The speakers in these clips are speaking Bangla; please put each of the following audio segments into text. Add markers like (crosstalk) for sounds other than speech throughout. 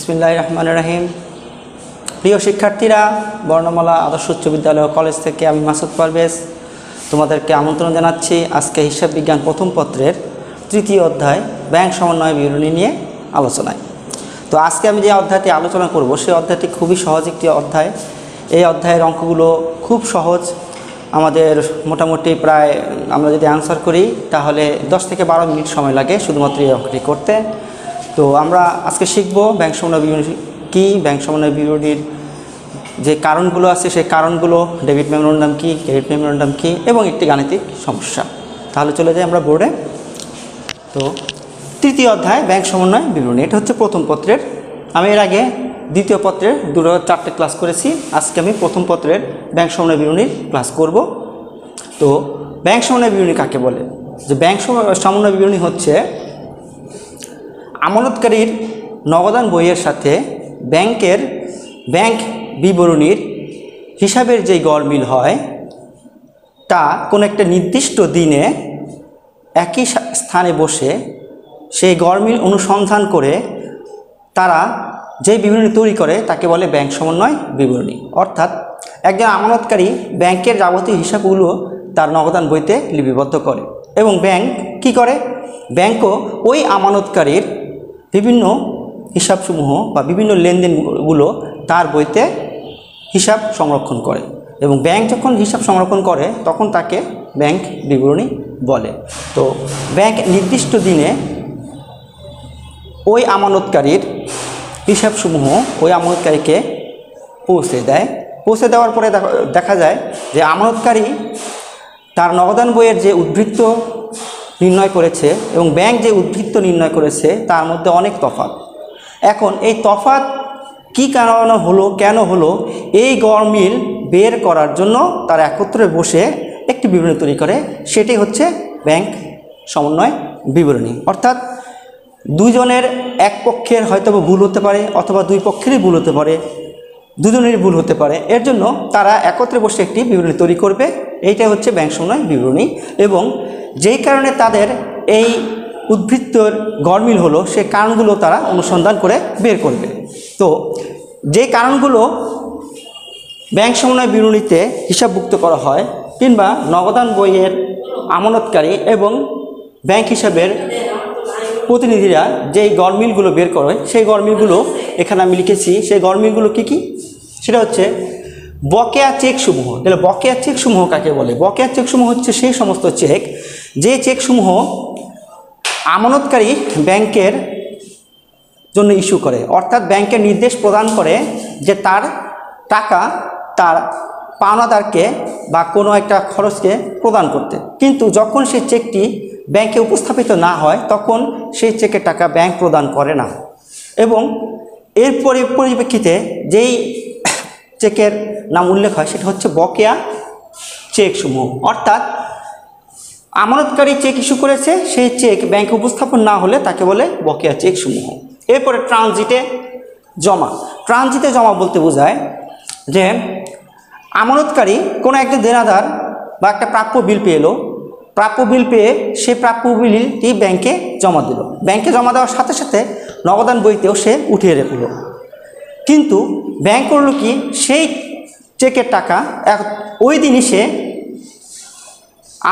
বিসমিল্লাহ রহমান রাহিম প্রিয় শিক্ষার্থীরা, বর্ণমালা আদর্শ উচ্চ বিদ্যালয় কলেজ থেকে আমি মাসুদ পারভেজ তোমাদেরকে আমন্ত্রণ জানাচ্ছি আজকে হিসাব বিজ্ঞান প্রথম পত্রের তৃতীয় অধ্যায় ব্যাংক সমন্বয় বিবরণী নিয়ে আলোচনায়। তো আজকে আমি যে অধ্যায়টি আলোচনা করব সেই অধ্যায়টি খুবই সহজ একটি অধ্যায়। এই অধ্যায়ের অঙ্কগুলো খুব সহজ। আমাদের মোটামুটি প্রায় আমরা যদি অ্যান্সার করি, তাহলে দশ থেকে বারো মিনিট সময় লাগে শুধুমাত্র এই অঙ্কটি করতে। তো আমরা আজকে শিখব ব্যাংক সমন্বয় বিবরণী কী ব্যাংক সমন্বয় বিবরণীর যে কারণগুলো আছে, সেই কারণগুলো, ডেবিট মেমোরেন্ডাম কী, ক্রেডিট মেমোরেন্ডাম কী এবং একটি গাণিতিক সমস্যা। তাহলে চলে যাই আমরা বোর্ডে। তো তৃতীয় অধ্যায় ব্যাংক সমন্বয় বিবরণী, এটা হচ্ছে প্রথম পত্রের। আমি এর আগে দ্বিতীয় পত্রের দুটো চারটে ক্লাস করেছি। আজকে আমি প্রথম পত্রের ব্যাংক সমন্বয় বিবরণীর ক্লাস করব। তো ব্যাংক সমন্বয় বিবরণী কাকে বলে? যে ব্যাংক সমন্বয় বিবরণী হচ্ছে আমানতকারীর নগদান বইয়ের সাথে ব্যাংকের ব্যাংক বিবরণীর হিসাবের যেই গড়মিল হয়, তা কোনো একটা নির্দিষ্ট দিনে একই স্থানে বসে সেই গড়মিল অনুসন্ধান করে তারা যে বিবরণী তৈরি করে তাকে বলে ব্যাংক সমন্বয় বিবরণী। অর্থাৎ একজন আমানতকারী ব্যাংকের যাবতীয় হিসাবগুলো তার নগদান বইতে লিপিবদ্ধ করে এবং ব্যাংক কি করে? ব্যাংকও ওই আমানতকারীর বিভিন্ন হিসাবসমূহ বা বিভিন্ন লেনদেনগুলো তার বইতে হিসাব সংরক্ষণ করে এবং ব্যাংক যখন হিসাব সংরক্ষণ করে, তখন তাকে ব্যাংক বিবরণী বলে। তো ব্যাংক নির্দিষ্ট দিনে ওই আমানতকারীর হিসাবসমূহ ওই আমানতকারীকে পৌঁছে দেয়। পৌঁছে দেওয়ার পরে দেখা- যায় যে আমানতকারী তার নগদান বইয়ের যে উদ্বৃত্ত নির্ণয় করেছে এবং ব্যাংক যে উদ্বৃত্ত নির্ণয় করেছে, তার মধ্যে অনেক তফাৎ। এখন এই তফাৎ কী কারণে হলো, কেন হলো, এই গড়মিল বের করার জন্য তারা একত্রে বসে একটি বিবরণী তৈরি করে, সেটি হচ্ছে ব্যাংক সমন্বয় বিবরণী। অর্থাৎ দুজনের এক পক্ষের হয়তো ভুল হতে পারে অথবা দুই পক্ষেরই ভুল হতে পারে, দুজনেরই ভুল হতে পারে। এর জন্য তারা একত্রে বসে একটি বিবরণী তৈরি করবে, এইটাই হচ্ছে ব্যাংক সমন্বয় বিবরণী। এবং যেই কারণে তাদের এই উদ্বৃত্তর গরমিল হলো সেই কারণগুলো তারা অনুসন্ধান করে বের করবে। তো যে কারণগুলো ব্যাংক সমন্বয় বিবরণীতে হিসাবভুক্ত করা হয়, কিংবা নগদান বইয়ের আমানতকারী এবং ব্যাংক হিসাবের প্রতিনিধিরা যেই গরমিলগুলো বের করে, সেই গরমিলগুলো এখানে আমি লিখেছি। সেই গরমিলগুলো কি কি? সেটা হচ্ছে বকেয়া চেকসমূহ তাহলে বকেয়া চেকসমূহ কাকে বলে? বকেয়া চেকসমূহ হচ্ছে সেই সমস্ত চেক, যে চেকসমূহ আমানতকারী ব্যাংকের জন্য ইস্যু করে। অর্থাৎ ব্যাংকের নির্দেশ প্রদান করে যে তার টাকা তার পাওনাদারকে বা কোনো একটা খরচকে প্রদান করতে। কিন্তু যখন সেই চেকটি ব্যাংকে উপস্থাপিত না হয়, তখন সেই চেকের টাকা ব্যাংক প্রদান করে না। এবং এর পরিপ্রেক্ষিতে যেই চেকের নাম উল্লেখ হয়, সেটা হচ্ছে বকেয়া চেকসমূহ। অর্থাৎ আমানতকারী চেক ইস্যু করেছে, সেই চেক ব্যাংকে উপস্থাপন না হলে তাকে বলে বকেয়া চেক সমূহ এরপরে ট্রানজিটে জমা। ট্রানজিটে জমা বলতে বোঝায় যে আমানতকারী কোনো একজন দেনাদার বা একটা প্রাপ্য বিল পেয়ে এলো, প্রাপ্য বিল পেয়ে সেই প্রাপ্য বিলটি ব্যাংকে জমা দিল। ব্যাংকে জমা দেওয়ার সাথে সাথে নবদান বইতেও সে উঠিয়ে রাখল। কিন্তু ব্যাংক করল কি? সেই চেকের টাকা ওই দিনই সে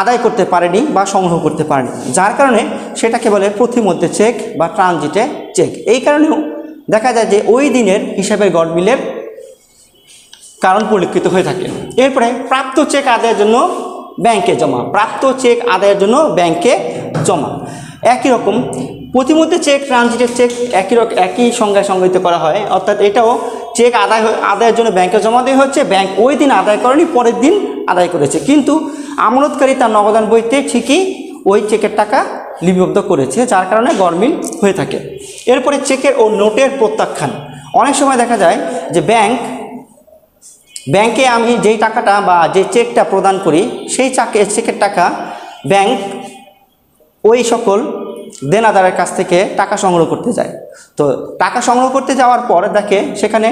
আদায় করতে পারেনি বা সংগ্রহ করতে পারেনি। যার কারণে সেটাকে বলে প্রতিমধ্যে চেক বা ট্রানজিটে চেক এই কারণেও দেখা যায় যে ওই দিনের হিসাবের গড়মিলের কারণ পরিলক্ষিত হয়ে থাকে। এরপরে প্রাপ্ত চেক আদায়ের জন্য ব্যাংকে জমা। প্রাপ্ত চেক আদায়ের জন্য ব্যাংকে জমা। একই রকম প্রতিমধ্যে চেক ট্রানজিটের চেক একই রকম একই সংজ্ঞায় সংজ্ঞায়িত করা হয়। অর্থাৎ এটাও চেক আদায় আদায়ের জন্য ব্যাংকে জমা দেওয়া হচ্ছে ব্যাংক ওই দিন আদায় করেনি, পরের দিন আদায় করেছে। কিন্তু আমানতকারী তার নগদান বইতে ঠিকই ওই চেকের টাকা লিপিবদ্ধ করেছে, যার কারণে গরমিল হয়ে থাকে। এরপরে চেকের ও নোটের প্রত্যাখ্যান। অনেক সময় দেখা যায় যে ব্যাংক ব্যাংকে আমি যেই টাকাটা বা যে চেকটা প্রদান করি, সেই চাকে চেকের টাকা ব্যাংক ওই সকল দেনাদারের কাছ থেকে টাকা সংগ্রহ করতে যায়। তো টাকা সংগ্রহ করতে যাওয়ার পর দেখে সেখানে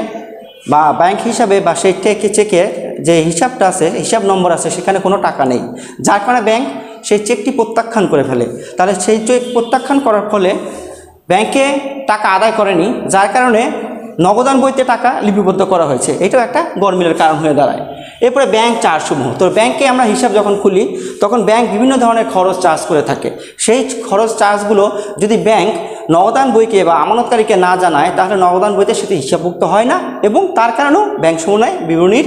বা ব্যাংক হিসাবে বা সেই চেকে যে হিসাবটা আছে, হিসাব নম্বর আছে, সেখানে কোনো টাকা নেই। যার কারণে ব্যাংক সেই চেকটি প্রত্যাখ্যান করে ফেলে। তাহলে সেই চেক প্রত্যাখ্যান করার ফলে ব্যাংকে টাকা আদায় করেনি, যার কারণে নগদান বইতে টাকা লিপিবদ্ধ করা হয়েছে। এটাও একটা গরমিলের কারণ হয়ে দাঁড়ায়। এরপরে ব্যাংক চার্জসমূহ তো ব্যাংকে আমরা হিসাব যখন খুলি, তখন ব্যাংক বিভিন্ন ধরনের খরচ চার্জ করে থাকে। সেই খরচ চার্জগুলো যদি ব্যাংক নগদান বইকে বা আমানতকারীকে না জানায়, তাহলে নগদান বইতে সেটি হিসাবভুক্ত হয় না এবং তার কারণেও ব্যাংক সমন্বয় বিবরণীর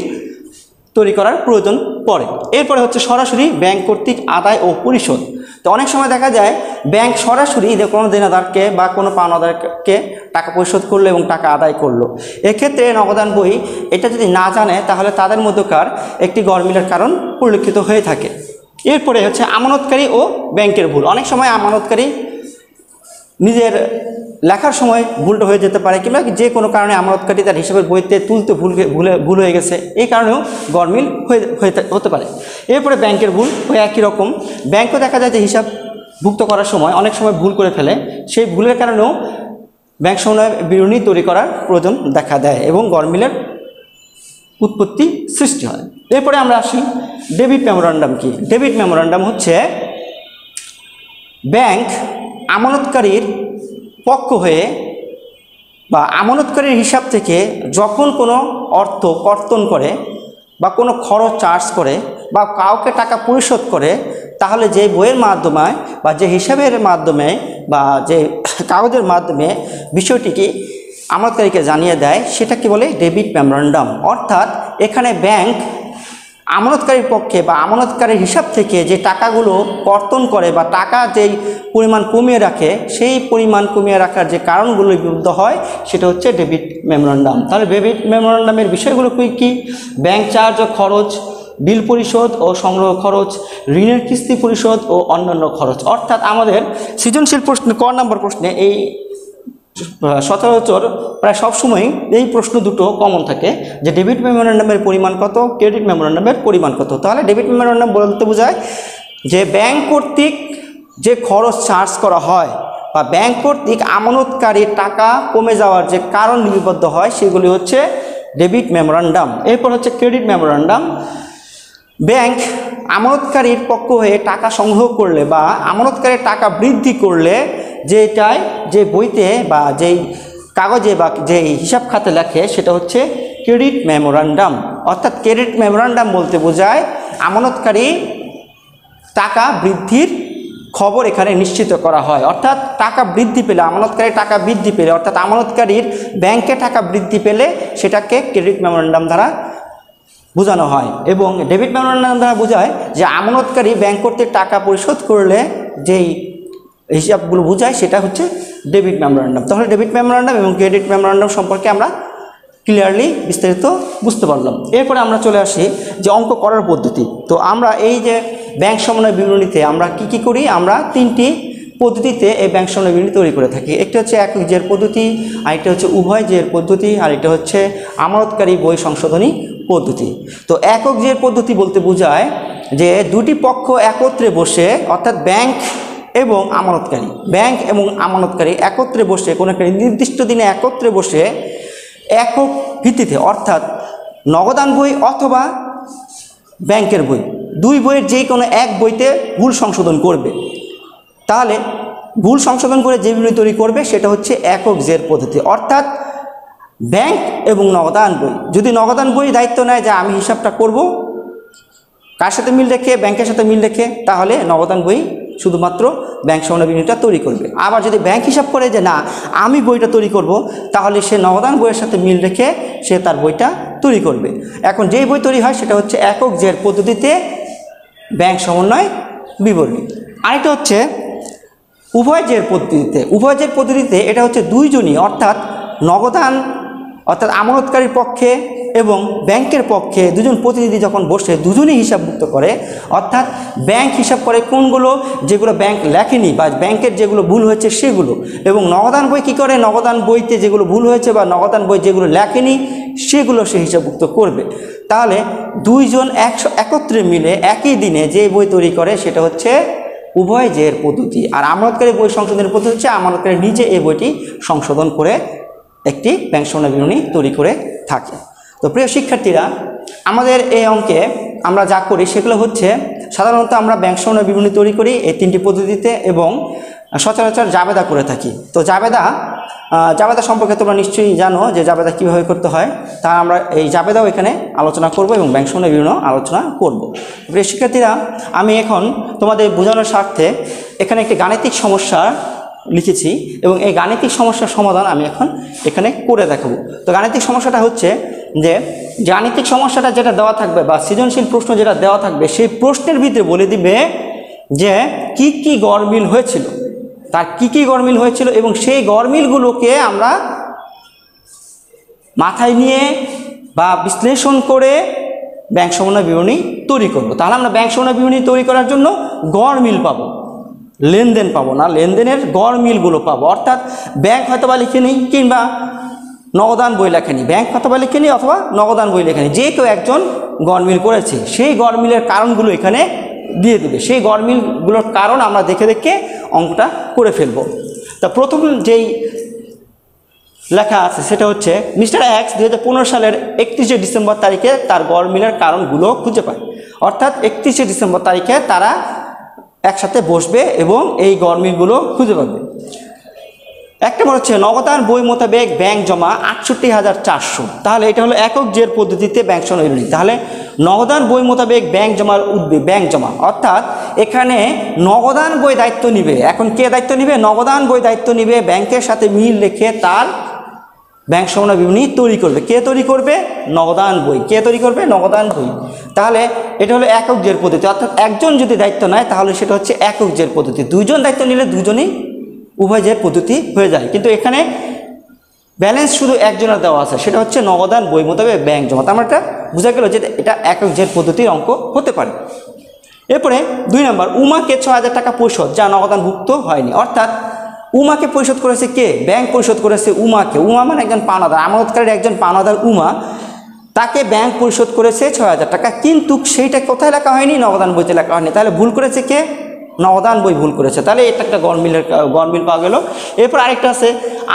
তৈরি করার প্রয়োজন পড়ে। এরপরে হচ্ছে সরাসরি ব্যাংক কর্তৃক আদায় ও পরিশোধ। তো অনেক সময় দেখা যায় ব্যাংক সরাসরি কোনো দেনাদারকে বা কোনো পাওনাদারকে টাকা পরিশোধ করল এবং টাকা আদায় করল। এক্ষেত্রে নগদান বই এটা যদি না জানে, তাহলে তাদের মধ্যকার একটি গরমিলের কারণ পরিলক্ষিত হয়ে থাকে। এরপরে হচ্ছে আমানতকারী ও ব্যাংকের ভুল। অনেক সময় আমানতকারী নিজের লেখার সময় ভুলটা হয়ে যেতে পারে কিংবা যে কোনো কারণে আমানতকারী তার হিসাবের বইতে তুলতে ভুল ভুলে ভুল হয়ে গেছে। এই কারণেও গরমিল হয়ে হতে পারে। এরপরে ব্যাংকের ভুল ওই একই রকম। ব্যাংকও দেখা যায় যে হিসাব ভুক্ত করার সময় অনেক সময় ভুল করে ফেলে। সেই ভুলের কারণেও ব্যাংক সমন্বয় বিবরণী তৈরি করার প্রয়োজন দেখা দেয় এবং গরমিলের উৎপত্তি সৃষ্টি হয়। এরপরে আমরা আসি ডেবিট মেমোরান্ডাম কি? ডেবিট মেমোরান্ডাম হচ্ছে ব্যাংক আমানতকারীর পক্ষ হয়ে বা আমানতকারীর হিসাব থেকে যখন কোনো অর্থ কর্তন করে বা কোনো খরচ চার্জ করে বা কাউকে টাকা পরিশোধ করে তাহলে যে বইয়ের মাধ্যমে বা যে হিসাবের মাধ্যমে বা যে কাগজের মাধ্যমে বিষয়টিকে আমানতকারীকে জানিয়ে দেয় সেটা সেটাকে বলে ডেবিট মেমোরান্ডাম। অর্থাৎ এখানে ব্যাংক আমানতকারীর পক্ষে বা আমানতকারীর হিসাব থেকে যে টাকাগুলো কর্তন করে বা টাকা যেই পরিমাণ কমিয়ে রাখে, সেই পরিমাণ কমিয়ে রাখার যে কারণগুলো বিরুদ্ধ হয়, সেটা হচ্ছে ডেবিট মেমোরান্ডাম। তাহলে ডেবিট মেমোরান্ডামের বিষয়গুলো কী কী? ব্যাংক চার্জ ও খরচ বিল পরিশোধ ও সংগ্রহ খরচ, ঋণের কিস্তি পরিশোধ ও অন্যান্য খরচ। অর্থাৎ আমাদের সৃজনশীল প্রশ্ন, ক নম্বর প্রশ্নে এই সচরাচর প্রায় সবসময়ই এই প্রশ্ন দুটো কমন থাকে, যে ডেবিট মেমোরান্ডামের পরিমাণ কত ক্রেডিট মেমোরান্ডামের পরিমাণ কত। তাহলে ডেবিট মেমোরান্ডাম বলতে বোঝায় যে ব্যাংক কর্তৃক যে খরচ চার্জ করা হয় বা ব্যাংক কর্তৃক আমানতকারীর টাকা কমে যাওয়ার যে কারণ লিপিবদ্ধ হয়, সেগুলি হচ্ছে ডেবিট মেমোরান্ডাম এরপর হচ্ছে ক্রেডিট মেমোরান্ডাম ব্যাংক আমানতকারীর পক্ষ হয়ে টাকা সংগ্রহ করলে বা আমানতকারীর টাকা বৃদ্ধি করলে যেটায় যে বইতে বা যেই কাগজে বা যে হিসাব খাতে লেখে সেটা হচ্ছে ক্রেডিট মেমোরান্ডাম। অর্থাৎ ক্রেডিট মেমোরান্ডাম বলতে বোঝায় আমানতকারী টাকা বৃদ্ধির খবর এখানে নিশ্চিত করা হয়। অর্থাৎ টাকা বৃদ্ধি পেলে আমানতকারী টাকা বৃদ্ধি পেলে, অর্থাৎ আমানতকারীর ব্যাংকে টাকা বৃদ্ধি পেলে সেটাকে ক্রেডিট মেমোরান্ডাম দ্বারা বোঝানো হয় এবং ডেবিট মেমোরান্ডাম দ্বারা বোঝায় যে আমানতকারী ব্যাংক কর্তৃক টাকা পরিশোধ করলে যেই হিসাবগুলো বোঝায় সেটা হচ্ছে ডেবিট মেমোরান্ডাম তাহলে ডেবিট মেমোরান্ডাম এবং ক্রেডিট মেমোরান্ডাম সম্পর্কে আমরা ক্লিয়ারলি বিস্তারিত বুঝতে পারলাম। এরপরে আমরা চলে আসি যে অঙ্ক করার পদ্ধতি। তো আমরা এই যে ব্যাংক সমন্বয় বিবরণীতে আমরা কি কি করি? আমরা তিনটি পদ্ধতিতে এই ব্যাংক সমন্বয় বিবরণী তৈরি করে থাকি। একটা হচ্ছে একক জের পদ্ধতি, আরেকটা হচ্ছে উভয় জের পদ্ধতি, আর এটা হচ্ছে আমানতকারী বই সংশোধনী পদ্ধতি। তো একক জের পদ্ধতি বলতে বোঝায় যে দুটি পক্ষ একত্রে বসে, অর্থাৎ ব্যাংক এবং আমানতকারী, ব্যাংক এবং আমানতকারী একত্রে বসে, কোনো একটা নির্দিষ্ট দিনে একত্রে বসে একক ভিত্তিতে, অর্থাৎ নগদান বই অথবা ব্যাংকের বই, দুই বইয়ের যে কোনো এক বইতে ভুল সংশোধন করবে। তাহলে ভুল সংশোধন করে যে বিবরণী তৈরি করবে, সেটা হচ্ছে একক জের পদ্ধতি। অর্থাৎ ব্যাংক এবং নগদান বই। যদি নগদান বই দায়িত্ব নেয় যে আমি হিসাবটা করব, কার সাথে মিল রেখে, ব্যাংকের সাথে মিল রেখে, তাহলে নগদান বই শুধুমাত্র ব্যাংক সমন্বয়টা তৈরি করবে। আবার যদি ব্যাংক হিসাব করে যে না, আমি বইটা তৈরি করব, তাহলে সে নগদান বইয়ের সাথে মিল রেখে সে তার বইটা তৈরি করবে। এখন যেই বই তৈরি হয়, সেটা হচ্ছে একক জের পদ্ধতিতে ব্যাংক সমন্বয় বিবরণী। আরেকটা হচ্ছে উভয় জের পদ্ধতিতে। উভয় জের পদ্ধতিতে এটা হচ্ছে দুইজনই, অর্থাৎ নগদান অর্থাৎ আমানতকারীর পক্ষে এবং ব্যাংকের পক্ষে দুজন প্রতিনিধি যখন বসে, দুজনই হিসাবভুক্ত করে, অর্থাৎ ব্যাংক হিসাব করে কোনগুলো যেগুলো ব্যাংক লেখেনি বা ব্যাংকের যেগুলো ভুল হয়েছে সেগুলো। এবং নগদান বই কী করে? নগদান বইতে যেগুলো ভুল হয়েছে বা নগদান বই যেগুলো লেখেনি সেগুলো সে হিসাবভুক্ত করবে। তাহলে দুইজন একশো, একত্রে মিলে একই দিনে যে বই তৈরি করে সেটা হচ্ছে উভয় জের পদ্ধতি। আর আমানতকারী বই সংশোধনের পদ্ধতি হচ্ছে আমানতকারী নিজে এই বইটি সংশোধন করে একটি সমন্বয় বিবরণী তৈরি করে থাকে। তো প্রিয় শিক্ষার্থীরা, আমাদের এই অঙ্কে আমরা যা করি সেগুলো হচ্ছে, সাধারণত আমরা ব্যাংক সমন্বয় বিবরণী তৈরি করি এই তিনটি পদ্ধতিতে এবং সচরাচর জাবেদা করে থাকি। তো জাবেদা জাবেদা সম্পর্কে তোমরা নিশ্চয়ই জানো যে জাবেদা কীভাবে করতে হয়, তা আমরা এই জাবেদাও এখানে আলোচনা করব এবং ব্যাংক সম্বন্ধে বিভিন্ন আলোচনা করব। প্রিয় শিক্ষার্থীরা, আমি এখন তোমাদের বোঝানোর স্বার্থে এখানে একটি গাণিতিক সমস্যা লিখেছি এবং এই গাণিতিক সমস্যার সমাধান আমি এখন এখানে করে দেখাবো। তো গাণিতিক সমস্যাটা হচ্ছে যে গাণিতিক সমস্যাটা যেটা দেওয়া থাকবে বা সৃজনশীল প্রশ্ন যেটা দেওয়া থাকবে, সেই প্রশ্নের ভিতরে বলে দিবে যে কি কি গরমিল হয়েছিল। তার কি কি গরমিল হয়েছিল এবং সেই গরমিলগুলোকে আমরা মাথায় নিয়ে বা বিশ্লেষণ করে ব্যাংক সমন্বয় বিবরণী তৈরি করব। তাহলে আমরা ব্যাংক সমন্বয় বিবরণী তৈরি করার জন্য গড় মিল পাবো। লেনদেন পাবো না, লেনদেনের গড় মিলগুলো পাবো। অর্থাৎ ব্যাংক হয়তো বা লিখে নিই কিংবা নগদান বই লেখেনি ব্যাংক হয়তো বা লিখে নিই অথবা নগদান বই লেখেনি যে কেউ একজন গড়মিল করেছে, সেই গড়মিলের কারণগুলো এখানে দিয়ে দেবে। সেই গড়মিলগুলোর কারণ আমরা দেখে দেখে অঙ্কটা করে ফেলব। তা প্রথম যেই লেখা আছে সেটা হচ্ছে, মিস্টার এক্স দু হাজার পনেরো সালের একত্রিশে ডিসেম্বর তারিখে তার গড় মিলের কারণগুলো খুঁজে পায়। অর্থাৎ একত্রিশে ডিসেম্বর তারিখে তারা একসাথে বসবে এবং এই গড় মিলগুলো খুঁজে পাবে। একটা নম্বর হচ্ছে নগদান বই মোতাবেক ব্যাংক জমা আটষট্টি হাজার চারশো। তাহলে এটা হলো একক জের পদ্ধতিতে ব্যাংক সনদ তাহলে নগদান বই মোতাবেক ব্যাংক জমার উঠবে ব্যাংক জমা। অর্থাৎ এখানে নগদান বই দায়িত্ব নিবে। এখন কে দায়িত্ব নিবে? নগদান বই দায়িত্ব নিবে। ব্যাংকের সাথে মিল রেখে তার ব্যাংক সমন্বয় বিবরণী তৈরি করবে। কে তৈরি করবে? নগদান বই। কে তৈরি করবে? নগদান বই। তাহলে এটা হলো একক জের পদ্ধতি। অর্থাৎ একজন যদি দায়িত্ব নেয়, তাহলে সেটা হচ্ছে একক জের পদ্ধতি। দুজন দায়িত্ব নিলে দুজনই উভয় জের পদ্ধতি হয়ে যায়। কিন্তু এখানে ব্যালেন্স শুধু একজনের দেওয়া আছে। সেটা হচ্ছে নগদান বই মোতাবেক ব্যাংক জমা। তার মানে এটা বোঝা গেল যে এটা একক জের পদ্ধতির অঙ্ক হতে পারে। এরপরে দুই নম্বর, উমাকে ছ হাজার টাকা পরিশোধ, যা নগদানভুক্ত হয়নি। অর্থাৎ উমাকে পরিশোধ করেছে কে? ব্যাংক পরিশোধ করেছে উমাকে। উমা মানে একজন পাওনাদার আমানতকারীর একজন পাওনাদার উমা। তাকে ব্যাংক পরিশোধ করেছে ছয় হাজার টাকা, কিন্তু সেইটা কোথায় লেখা হয়নি? নগদান বইতে লেখা হয়নি। তাহলে ভুল করেছে কে? নবদান বই ভুল করেছে। তাহলে এটা একটা গরমিলের গরমিল পাওয়া গেল। এরপর আরেকটা আছে,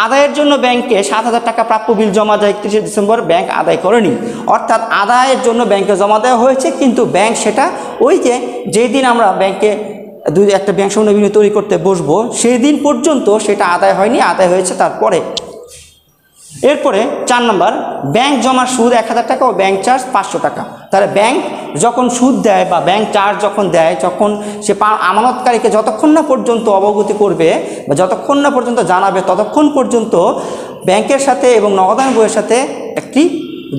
আদায়ের জন্য ব্যাংকে সাত হাজার টাকা প্রাপ্য বিল জমা যায় একত্রিশে ডিসেম্বর ব্যাংক আদায় করেনি। অর্থাৎ আদায়ের জন্য ব্যাংকে জমা দেওয়া হয়েছে, কিন্তু ব্যাংক সেটা ওই যে যেই দিন আমরা ব্যাংকে দুই একটা ব্যাংক সমন্বয় তৈরি করতে বসবো, সেই দিন পর্যন্ত সেটা আদায় হয়নি, আদায় হয়েছে তারপরে। এরপরে চার নম্বর, ব্যাংক জমার সুদ এক হাজার টাকা ও ব্যাংক চার্জ পাঁচশো টাকা। তাহলে ব্যাংক যখন সুদ দেয় বা ব্যাংক চার্জ যখন দেয়, যখন সে আমানতকারীকে যতক্ষণ না পর্যন্ত অবগতি করবে বা যতক্ষণ না পর্যন্ত জানাবে, ততক্ষণ পর্যন্ত ব্যাংকের সাথে এবং নগদান বইয়ের সাথে একটি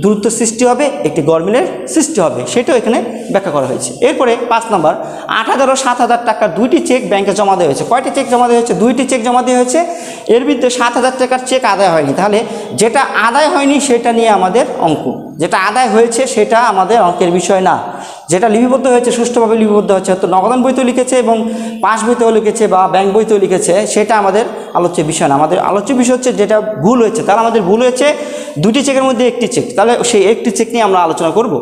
দূরত্ব সৃষ্টি হবে, একটি গরমিলের সৃষ্টি হবে। সেটাও এখানে ব্যাখ্যা করা হয়েছে। এরপরে পাঁচ নম্বর, আট হাজার ও সাত হাজার টাকার দুইটি চেক ব্যাংকে জমা দেওয়া হয়েছে। কয়টি চেক জমা দেওয়া হয়েছে? দুইটি চেক জমা দেওয়া হয়েছে। এর বিরুদ্ধে সাত হাজার টাকার চেক আদায় হয়নি। তাহলে যেটা আদায় হয়নি, সেটা নিয়ে আমাদের অঙ্ক। যেটা আদায় হয়েছে, সেটা আমাদের অঙ্কের বিষয় না। যেটা লিপিবদ্ধ হয়েছে, সুষ্ঠুভাবে লিপিবদ্ধ হচ্ছে হয়তো নগদান বইতেও লিখেছে এবং পাস বইতেও লিখেছে বা ব্যাংক বইতেও লিখেছে, সেটা আমাদের আলোচ্য বিষয় না। আমাদের আলোচ্য বিষয় হচ্ছে যেটা ভুল হয়েছে, তাহলে আমাদের ভুল হয়েছে দুটি চেকের মধ্যে একটি চেক তাহলে সেই একটি চেক নিয়ে আমরা আলোচনা করব।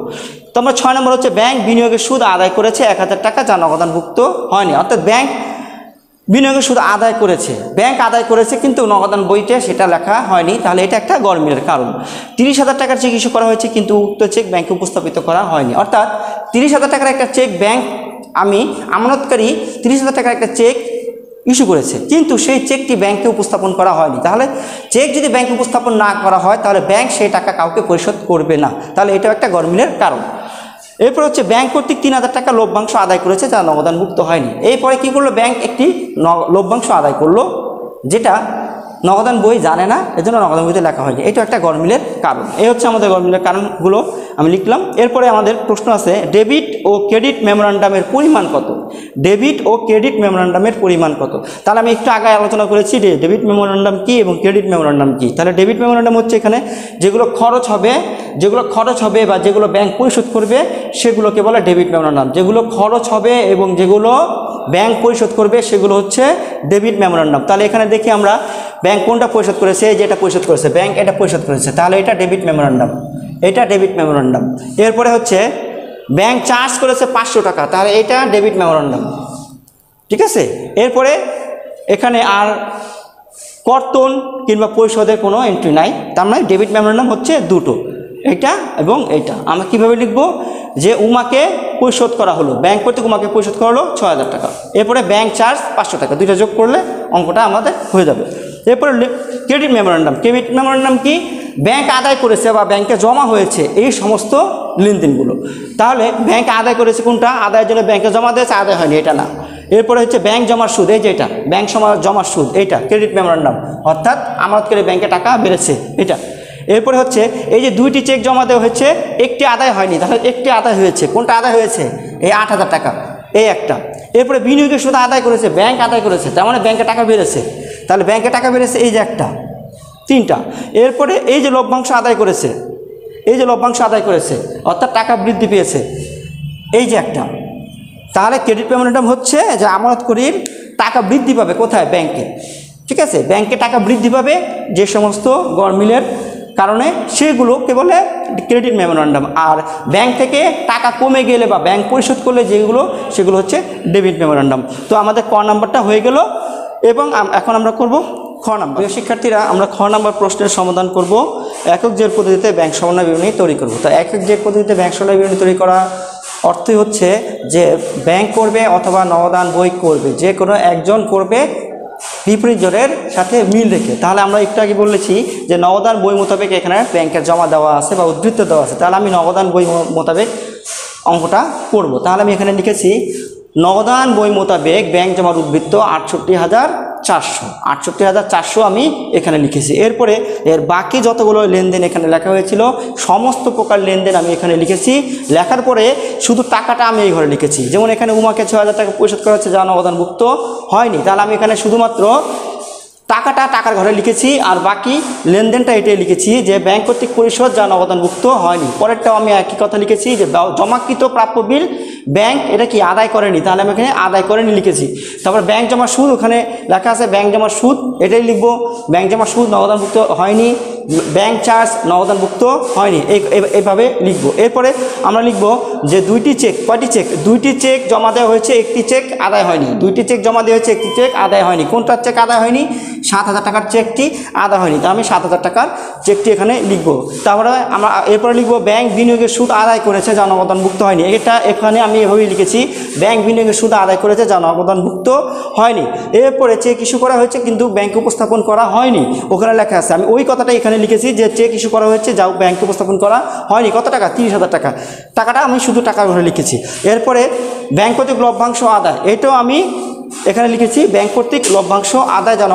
তো আমরা ছয় নম্বর হচ্ছে ব্যাংক বিনিয়োগের সুদ আদায় করেছে এক হাজার টাকা, যা নগদানভুক্ত হয়নি। অর্থাৎ ব্যাংক বিনিয়োগের সুদ আদায় করেছে। ব্যাংক আদায় করেছে কিন্তু নগদান বইতে সেটা লেখা হয়নি। তাহলে এটা একটা গরমিলের কারণ। তিরিশ হাজার টাকার চেক ইস্যু করা হয়েছে কিন্তু উক্ত চেক ব্যাংকে উপস্থাপিত করা হয়নি। অর্থাৎ তিরিশ হাজার টাকার একটা চেক ব্যাংক আমি আমানতকারী তিরিশ হাজার টাকার একটা চেক ইস্যু করেছে। কিন্তু সেই চেকটি ব্যাংকে উপস্থাপন করা হয়নি। তাহলে চেক যদি ব্যাংকে উপস্থাপন না করা হয়, তাহলে ব্যাংক সেই টাকা কাউকে পরিশোধ করবে না। তাহলে এটাও একটা গরমিলের কারণ। এরপর হচ্ছে, ব্যাংক কর্তৃক তিন হাজার টাকা লভ্যাংশ আদায় করেছে, যা নগদান মুক্ত হয়নি। এরপরে কি করল ব্যাংক? একটি লভ্যাংশ আদায় করল, যেটা নগদান বই জানে না, এজন্য নগদান বইতে লেখা হয়নি। এটা একটা গরমিলের কারণ। এই হচ্ছে আমাদের গরমিলের কারণগুলো আমি লিখলাম। এরপরে আমাদের প্রশ্ন আছে, ডেবিট ও ক্রেডিট মেমোরান্ডামের পরিমাণ কত? ডেবিট ও ক্রেডিট মেমোরান্ডামের পরিমাণ কত? তাহলে আমি একটু আগে আলোচনা করেছি যে ডেবিট মেমোরান্ডাম কি এবং ক্রেডিট মেমোরান্ডাম কি। তাহলে ডেবিট মেমোরান্ডাম হচ্ছে এখানে যেগুলো খরচ হবে, যেগুলো খরচ হবে বা যেগুলো ব্যাংক পরিশোধ করবে, সেগুলোকে বলে ডেবিট মেমোরান্ডাম। যেগুলো খরচ হবে এবং যেগুলো ব্যাংক পরিশোধ করবে, সেগুলো হচ্ছে ডেবিট মেমোরান্ডাম। তাহলে এখানে দেখি আমরা ব্যাংক কোনটা পরিশোধ করেছে যেটা পরিশোধ করেছে, ব্যাংক এটা পরিশোধ করেছে। তাহলে এটা ডেবিট মেমোরান্ডাম এটা ডেবিট মেমোরান্ডাম এরপরে হচ্ছে ব্যাংক চার্জ করেছে পাঁচশো টাকা, তাহলে এটা ডেবিট মেমোরান্ডাম ঠিক আছে? এরপরে এখানে আর কর্তন কিংবা পরিশোধের কোনো এন্ট্রি নাই। তার মানে ডেবিট মেমোরান্ডাম হচ্ছে দুটো এটা এবং এটা আমরা কীভাবে লিখব? যে উমাকে পরিশোধ করা হলো ব্যাংক কর্তৃক উমাকে পরিশোধ করা হলো ছ হাজার টাকা। এরপরে ব্যাংক চার্জ পাঁচশো টাকা, দুইটা যোগ করলে অঙ্কটা আমাদের হয়ে যাবে। এরপরে ক্রেডিট মেমোরান্ডাম ক্রেডিট মেমোরান্ডাম কি? ব্যাংক আদায় করেছে বা ব্যাংকে জমা হয়েছে এই সমস্ত লেনদেনগুলো। তাহলে ব্যাংক আদায় করেছে কোনটা? আদায়ের জন্য ব্যাংকে জমা দিয়েছে, আদায় হয়নি, এটা না। এরপরে হচ্ছে ব্যাংক জমার সুদ, এই যে এটা। ব্যাংক জমার সুদ এইটা ক্রেডিট মেমোরান্ডাম অর্থাৎ আমানত করে ব্যাংকে টাকা বেড়েছে, এটা। এরপরে হচ্ছে এই যে দুইটি চেক জমা দেওয়া হয়েছে, একটি আদায় হয়নি, তাহলে একটি আদায় হয়েছে, কোনটা আদায় হয়েছে? এই আট হাজার টাকা, এই একটা। এরপরে বিনিয়োগের সুদ আদায় করেছে, ব্যাংক আদায় করেছে, তার মানে ব্যাংকে টাকা বেড়েছে। তাহলে ব্যাংকে টাকা বেড়েছে, এই যে একটা। তিনটা। এরপরে এই যে লভ্যাংশ আদায় করেছে, এই যে লভ্যাংশ আদায় করেছে, অর্থাৎ টাকা বৃদ্ধি পেয়েছে, এই যে একটা। তাহলে ক্রেডিট পেমেন্টাম হচ্ছে যে আমানত করির টাকা বৃদ্ধি পাবে কোথায়? ব্যাংকে। ঠিক আছে? ব্যাংকে টাকা বৃদ্ধি পাবে যে সমস্ত গরমিলের কারণে সেগুলোকে বলে? Credit memorandum. আর ব্যাংক থেকে টাকা কমে গেলে বা ব্যাংক পরিশোধ করলে যেগুলো, সেগুলো হচ্ছে ডেবিট মেমোরান্ডাম। তো আমাদের ক নাম্বারটা হয়ে গেল। এবং এখন আমরা করব খ নাম্বার। প্রিয় শিক্ষার্থীরা, আমরা খ নাম্বার প্রশ্নের সমাধান করব। একক জের পদ্ধতিতে ব্যাংক সমন্বয় বিবরণী তৈরি করব। তো একক জের পদ্ধতিতে ব্যাংক সমন্বয় বিবরণী তৈরি করা অর্থই হচ্ছে যে ব্যাংক করবে অথবা নবদান বই করবে। যে কোনো একজন করবে বিপরীত জোরের সাথে মিল রেখে। তাহলে আমরা একটু আগে বলেছি যে নবদান বই মোতাবেক এখানে ব্যাংকের জমা দেওয়া আছে বা উদ্ধৃত্ত দেওয়া আছে। তাহলে আমি নবদান বই মোতাবেক অঙ্কটা করব। তাহলে আমি এখানে লিখেছি নগদান বই মোতাবেক ব্যাংক জমার উদ্বৃত্ত আটষট্টি হাজার চারশো। আটষট্টি হাজার চারশো আমি এখানে লিখেছি। এরপরে এর বাকি যতগুলো লেনদেন এখানে লেখা হয়েছিল, সমস্ত প্রকার লেনদেন আমি এখানে লিখেছি। লেখার পরে শুধু টাকাটা আমি এই ঘরে লিখেছি। যেমন এখানে উমাকে ছ হাজার টাকা পরিশোধ করা হচ্ছে, যা নগদানভুক্ত হয়নি। তাহলে আমি এখানে শুধুমাত্র টাকাটা টাকার ঘরে লিখেছি আর বাকি লেনদেনটা এটাই লিখেছি যে ব্যাংক কর্তৃক পরিশোধ যা নবদানভুক্ত হয়নি। পরেরটাও আমি একই কথা লিখেছি যে জমাকৃত প্রাপ্য বিল ব্যাংক এটা কি আদায় করেনি? তাহলে আমি এখানে আদায় করেনি লিখেছি। তারপর ব্যাংক জমা সুদ, ওখানে লেখা আছে ব্যাংক জমা সুদ, এটাই লিখব। ব্যাংক জমা সুদ নবদানভুক্ত হয়নি। ব্যাংক চার্জ নগদানভুক্ত হয়নি। এই, এই- এইভাবে লিখব। এরপরে আমরা লিখব যে দুইটি চেক, কয়টি চেক? দুইটি চেক জমা দেওয়া হয়েছে, একটি চেক আদায় হয়নি। দুইটি চেক জমা দেওয়া হয়েছে, একটি চেক আদায় হয়নি। কোনটার চেক আদায় হয়নি? সাত হাজার টাকার চেকটি আদায় হয়নি। তা আমি সাত হাজার টাকার চেকটি এখানে লিখব। তারপরে আমরা এরপরে লিখব, ব্যাংক বিনিয়োগের সুদ আদায় করেছে, যা নগদানভুক্ত হয়নি। এটা এখানে আমি এভাবেই লিখেছি, ব্যাংক বিনিয়োগের সুদ আদায় করেছে, যা নগদানভুক্ত হয়নি। এরপরে চেক ইস্যু করা হয়েছে, কিন্তু ব্যাংকে উপস্থাপন করা হয়নি। ওখানে লেখা আছে। আমি ওই কথাটা এখানে লিখেছি যে চেক ইস্যু করা হয়েছে যা ব্যাংকে উপস্থাপন করা। হয়নি, কত টাকা? তিরিশ হাজার টাকা। টাকাটা আমি শুধু টাকা ঘরে লিখেছি। এরপরে ব্যাংক কর্তৃক লভ্যাংশ আদায়। এটাও আমি এখানে লিখেছি ব্যাংক কর্তৃক লভ্যাংশ আদায় যা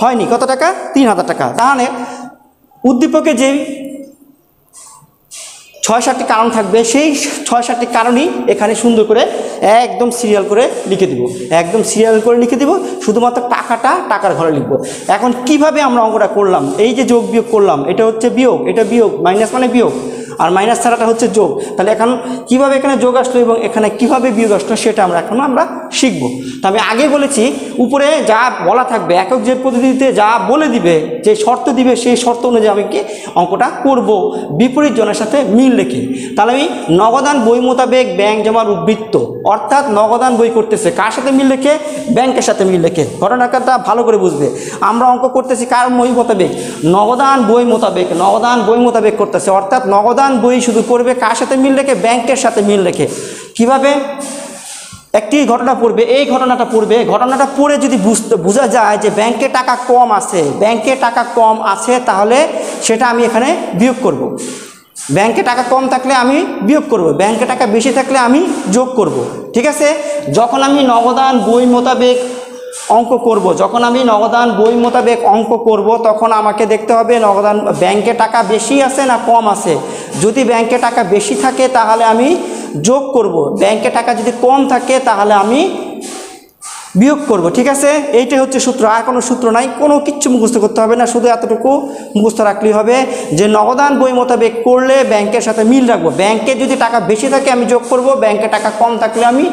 হয়নি। কত টাকা? তিন হাজার টাকা। তাহলে উদ্দীপকে যে ছয় সাতটি কারণ থাকবে, সেই ছয় সাতটি কারণই এখানে সুন্দর করে একদম সিরিয়াল করে লিখে দিব। একদম সিরিয়াল করে লিখে দিব, শুধুমাত্র টাকাটা টাকার ঘরে লিখব। এখন কীভাবে আমরা অঙ্কটা করলাম? এই যে যোগ বিয়োগ করলাম, এটা হচ্ছে বিয়োগ, এটা বিয়োগ মাইনাস মানে বিয়োগ, আর মাইনাস ছাড়াটা হচ্ছে যোগ। তাহলে এখন কীভাবে এখানে যোগ আসলো এবং এখানে কীভাবে বিয়োগ আসলো সেটা আমরা এখন আমরা শিখব। তো আমি আগে বলেছি, উপরে যা বলা থাকবে, একক যে পদ্ধতিতে যা বলে দিবে, যে শর্ত দিবে, সেই শর্ত অনুযায়ী আমি কি অঙ্কটা করব। বিপরীত জনের সাথে মিল রেখে। তাহলে আমি নগদান বই মোতাবেক ব্যাংক জমার উদ্বৃত্ত অর্থাৎ নগদান বই করতেছে, কার সাথে মিল রেখে? ব্যাংকের সাথে মিল রেখে। ঘটনাটা ভালো করে বুঝবে। আমরা অঙ্ক করতেছি কার বই মোতাবেক? নগদান বই মোতাবেক, নগদান বই মোতাবেক করতেছে, অর্থাৎ নগদান বই শুধু করবে কার সাথে মিল রেখে? ব্যাংকের সাথে মিল রেখে। কীভাবে? একটি ঘটনা পড়বে এই ঘটনাটা পড়বে ঘটনাটা পড়ে যদি বুঝতে, বোঝা যায় যে ব্যাংকে টাকা কম আছে, ব্যাংকে টাকা কম আছে তাহলে সেটা আমি এখানে বিয়োগ করব। ব্যাংকে টাকা কম থাকলে আমি বিয়োগ করব। ব্যাংকে টাকা বেশি থাকলে আমি যোগ করব। ঠিক আছে যখন আমি নগদান বই মোতাবেক অঙ্ক করব, যখন আমি নগদান বই মোতাবেক অঙ্ক করব, তখন আমাকে দেখতে হবে নগদান, ব্যাংকে টাকা বেশি আছে না কম আছে যদি ব্যাংকে টাকা বেশি থাকে তাহলে আমি যোগ করব। ব্যাংকে টাকা যদি কম থাকে, তাহলে আমি বিয়োগ করব, ঠিক আছে? এইটাই হচ্ছে সূত্র। আর কোনো সূত্র নাই, কোনো কিচ্ছু মুখস্থ করতে হবে না, শুধু এতটুকু মুখস্থ রাখলেই হবে যে নগদান বই মোতাবেক করলে ব্যাংকের সাথে মিল রাখব। ব্যাংকে যদি টাকা বেশি থাকে, আমি যোগ করব ব্যাংকে টাকা কম থাকলে আমি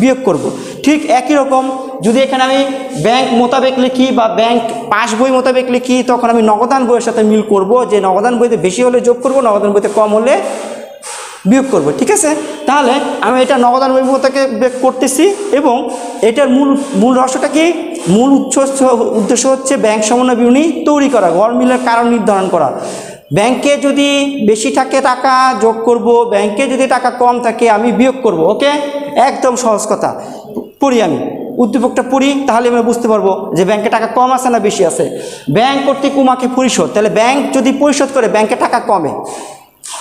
বিয়োগ করব। ঠিক একই রকম, যদি এখানে আমি ব্যাংক মোতাবেক লিখি বা ব্যাংক পাস বই মোতাবেক লিখি, তখন আমি নগদান বইয়ের সাথে মিল করব। যে নগদান বইতে বেশি হলে যোগ করব, নগদান বইতে কম হলে বিয়োগ করব, ঠিক আছে? তাহলে আমি এটা নগদান বৈভবতাকে করতেছি এবং এটার মূল মূল রহস্যটা কি? মূল উৎস উদ্দেশ্য হচ্ছে ব্যাংক সমন্বয় বিবরণী তৈরি করা গড় মিলের কারণ নির্ধারণ করা। ব্যাংকে যদি বেশি থাকে টাকা যোগ করব, ব্যাংকে যদি টাকা কম থাকে আমি বিয়োগ করব, ওকে? একদম সহজ কথা। পড়ি আমি, উদ্দীপকটা পড়ি, তাহলে আমরা বুঝতে পারব যে ব্যাংকে টাকা কম আছে না বেশি আছে। ব্যাংক কর্তৃক উমাকে পরিশোধ, তাহলে ব্যাংক যদি পরিশোধ করে, ব্যাংকে টাকা কমে।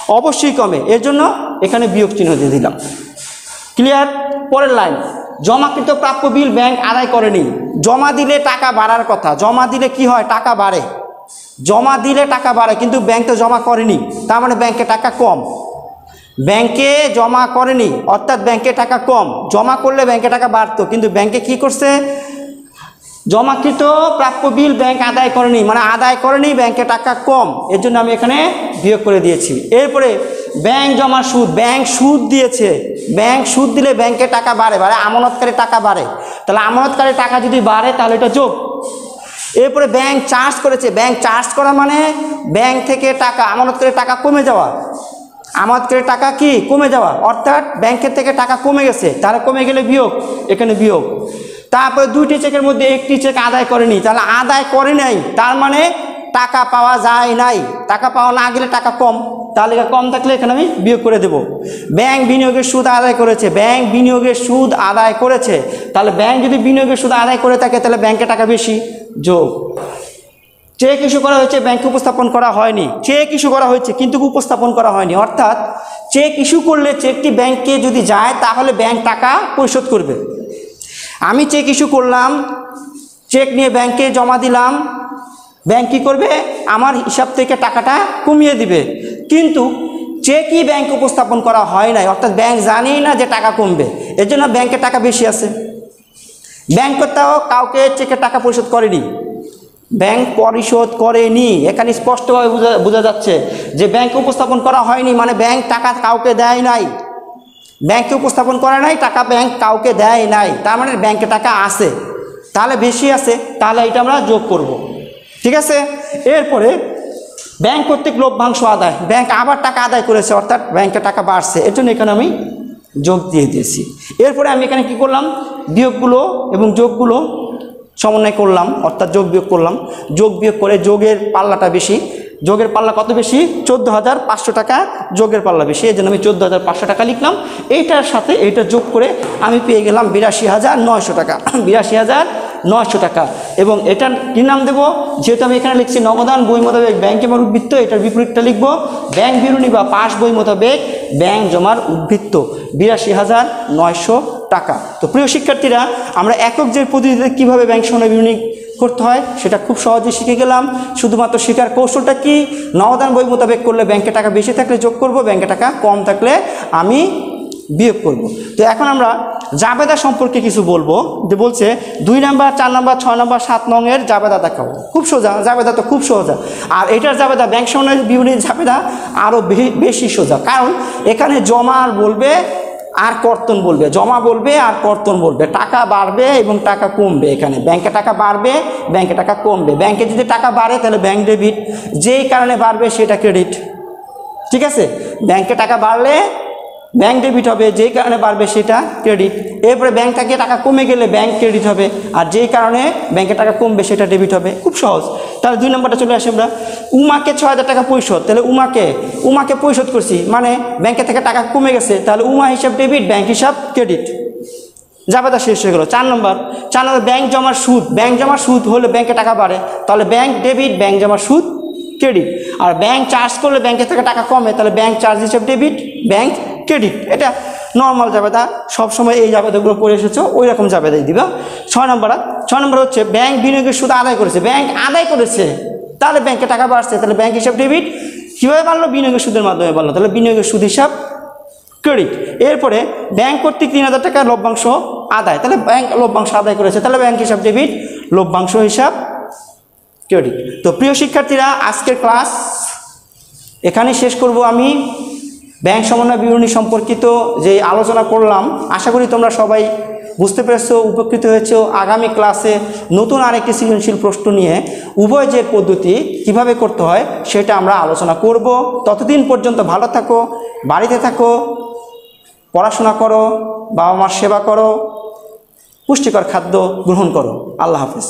অবশ্যই কমে। এর জন্য এখানে বিয়োগ চিহ্ন দিয়ে দিলাম। ক্লিয়ার পরের লাইন জমাকৃত প্রাপ্য বিল ব্যাংক আদায় করেনি জমা দিলে টাকা বাড়ার কথা। জমা দিলে কি হয়? টাকা বাড়ে। জমা দিলে টাকা বাড়ে, কিন্তু ব্যাংক তো জমা করেনি। তার মানে ব্যাংকে টাকা কম। ব্যাংকে জমা করেনি, অর্থাৎ ব্যাংকে টাকা কম। জমা করলে ব্যাংকে টাকা বাড়তো, কিন্তু ব্যাংকে কি করছে? জমাকৃত প্রাপ্য বিল ব্যাংক আদায় করেনি মানে আদায় করেনি ব্যাংকে টাকা কম, এর জন্য আমি এখানে বিয়োগ করে দিয়েছি। এরপরে ব্যাংক জমা সুদ ব্যাংক সুদ দিয়েছে। ব্যাংক সুদ দিলে ব্যাংকে টাকা বাড়ে বাড়ে আমানতকারী টাকা বাড়ে। তাহলে আমানতকারী টাকা যদি বাড়ে, তাহলে এটা যোগ। এরপরে ব্যাংক চার্জ করেছে ব্যাংক চার্জ করা মানে ব্যাংক থেকে টাকা, আমানতকারী টাকা কমে যাওয়া। আমানতকারী টাকা কি? কমে যাওয়া। অর্থাৎ ব্যাংকের থেকে টাকা কমে গেছে, তাহলে কমে গেলে বিয়োগ, এখানে বিয়োগ। তারপরে দুইটি চেকের মধ্যে একটি চেক আদায় করেনি। তাহলে আদায় করে নাই, তার মানে টাকা পাওয়া যায় নাই। টাকা পাওয়া না গেলে টাকা কম। তাহলে কম থাকলে এখানে আমি বিয়োগ করে দেব। ব্যাংক বিনিয়োগের সুদ আদায় করেছে। ব্যাংক বিনিয়োগের সুদ আদায় করেছে। তাহলে ব্যাংক যদি বিনিয়োগের সুদ আদায় করে থাকে, তাহলে ব্যাংকে টাকা বেশি যোগ। চেক ইস্যু করা হয়েছে, ব্যাংকে উপস্থাপন করা হয়নি। চেক ইস্যু করা হয়েছে, কিন্তু উপস্থাপন করা হয়নি। অর্থাৎ চেক ইস্যু করলে চেকটি ব্যাংকে যদি যায়, তাহলে ব্যাংক টাকা পরিশোধ করবে। আমি চেক ইস্যু করলাম চেক নিয়ে ব্যাংকে জমা দিলাম। ব্যাংক কী করবে? আমার হিসাব থেকে টাকাটা কমিয়ে দিবে। কিন্তু চেকই ব্যাংক উপস্থাপন করা হয় নাই। অর্থাৎ ব্যাংক জানেই না যে টাকা কমবে। এর জন্য ব্যাংকে টাকা বেশি আছে। ব্যাংক করতেও কাউকে চেকের টাকা পরিশোধ করেনি। ব্যাংক পরিশোধ করেনি। এখানে স্পষ্টভাবে বোঝা যাচ্ছে যে ব্যাংক উপস্থাপন করা হয়নি মানে ব্যাংক টাকা কাউকে দেয় নাই। ব্যাংকে উপস্থাপন করে নাই, টাকা ব্যাংক কাউকে দেয় নাই, তার মানে ব্যাংকে টাকা আছে। তাহলে বেশি আছে, তাহলে এটা আমরা যোগ করব। ঠিক আছে? এরপরে ব্যাংক কর্তৃক লভ্যাংশ আদায়। ব্যাংক আবার টাকা আদায় করেছে, অর্থাৎ ব্যাংকে টাকা বাড়ছে। এর জন্য এখানে আমি যোগ দিয়ে দিয়েছি। এরপরে আমি এখানে কি করলাম? বিয়োগগুলো এবং যোগগুলো সমন্বয় করলাম, অর্থাৎ যোগ বিয়োগ করলাম। যোগ বিয়োগ করে যোগের পাল্লাটা বেশি যোগের পাল্লা কত বেশি? চোদ্দ হাজার পাঁচশো টাকা যোগের পাল্লা বেশি। এই জন্য আমি চোদ্দ হাজার পাঁচশো টাকা লিখলাম। এইটার সাথে এইটা যোগ করে আমি পেয়ে গেলাম বিরাশি হাজার নয়শো টাকা। (clears throat) বিরাশি হাজার নয়শো টাকা। এবং এটার কী নাম দেবো? যেহেতু আমি এখানে লিখছি নবদান বই মোতাবেক ব্যাংক জমার উদ্বৃত্ত, এটার বিপরীতটা লিখব। ব্যাংক বিরুণী বা পাস বই মোতাবেক ব্যাংক জমার উদ্বৃত্ত বিরাশি হাজার নয়শো টাকা। তো প্রিয় শিক্ষার্থীরা, আমরা একক যে পদ্ধতিতে কীভাবে ব্যাংক সময় বিরুণী করতে হয়, সেটা খুব সহজে শিখে গেলাম। শুধুমাত্র শেখার কৌশলটা কি? নবদান বই মোতাবেক করলে ব্যাংকে টাকা বেশি থাকলে যোগ করব, ব্যাংকে টাকা কম থাকলে আমি বিয়োগ করব। তো এখন আমরা জাবেদা সম্পর্কে কিছু বলব। যে বলছে, দুই নাম্বার, চার নাম্বার, ছয় নাম্বার, সাত নংয়ের জাবেদা দেখাবো। খুব সোজা, জাবেদা তো খুব সোজা। আর এটার জাবেদা ব্যাংক সময়ের বিভিন্ন জাবেদা আরও বেশি সোজা। কারণ এখানে জমা আর বলবে আর কর্তন বলবে, জমা বলবে আর কর্তন বলবে, টাকা বাড়বে এবং টাকা কমবে এখানে। ব্যাংকে টাকা বাড়বে, ব্যাংকে টাকা কমবে। ব্যাংকে যদি টাকা বাড়ে, তাহলে ব্যাংক ডেবিট, যেই কারণে বাড়বে সেটা ক্রেডিট। ঠিক আছে? ব্যাংকে টাকা বাড়লে ব্যাংক ডেবিট হবে, যেই কারণে বাড়বে সেটা ক্রেডিট এরপরে ব্যাংক থেকে টাকা কমে গেলে ব্যাংক ক্রেডিট হবে, আর যেই কারণে ব্যাংকে টাকা কমবে সেটা ডেবিট হবে। খুব সহজ। তাহলে দুই নম্বরটা চলে আসি আমরা। উমাকে ছ হাজার টাকা পরিশোধ। তাহলে উমাকে উমাকে পরিশোধ করছি। মানে ব্যাংকে থেকে টাকা কমে গেছে, তাহলে উমা হিসাব ডেবিট ব্যাংক হিসাব ক্রেডিট জাবেদা শেষ হয়ে গেল। চার নম্বর চার নম্বর ব্যাংক জমার সুদ। ব্যাংক জমার সুদ হলে ব্যাংকে টাকা বাড়ে। তাহলে ব্যাংক ডেবিট ব্যাংক জমার সুদ ক্রেডিট আর ব্যাংক চার্জ করলে ব্যাংকের থেকে টাকা কমে, তাহলে ব্যাংক চার্জ হিসাব ডেবিট ব্যাংক ক্রেডিট এটা নর্মাল জাবেদা। সবসময় এই জাবেদাগুলো পড়ে এসেছ ওই রকম জাবেদাই দিবা। ছয় নম্বর ছয় নম্বর হচ্ছে ব্যাংক বিনিয়োগের সুদ আদায় করেছে। ব্যাংক আদায় করেছে। তাহলে ব্যাংকে টাকা বাড়ছে, তাহলে ব্যাংক হিসাব ডেবিট কীভাবে বাড়লো? বিনিয়োগের সুদের মাধ্যমে বাড়লো। তাহলে বিনিয়োগের সুদ হিসাব ক্রেডিট এরপরে ব্যাংক কর্তৃক তিন হাজার টাকা লভ্যাংশ আদায়। তাহলে ব্যাংক লভ্যাংশ আদায় করেছে। তাহলে ব্যাংক হিসাব ডেবিট লভ্যাংশ হিসাব ক্রেডিট তো প্রিয় শিক্ষার্থীরা, আজকের ক্লাস এখানে শেষ করব আমি। ব্যাংক সমন্বয় বিবরণী সম্পর্কিত যে আলোচনা করলাম, আশা করি তোমরা সবাই বুঝতে পেরেছ, উপকৃত হয়েছো। আগামী ক্লাসে নতুন আরেকটি সৃজনশীল প্রশ্ন নিয়ে উভয় যে পদ্ধতি কীভাবে করতে হয় সেটা আমরা আলোচনা করব। ততদিন পর্যন্ত ভালো থাকো, বাড়িতে থাকো, পড়াশোনা করো বাবা মার সেবা করো, পুষ্টিকর খাদ্য গ্রহণ করো। আল্লাহ হাফেজ।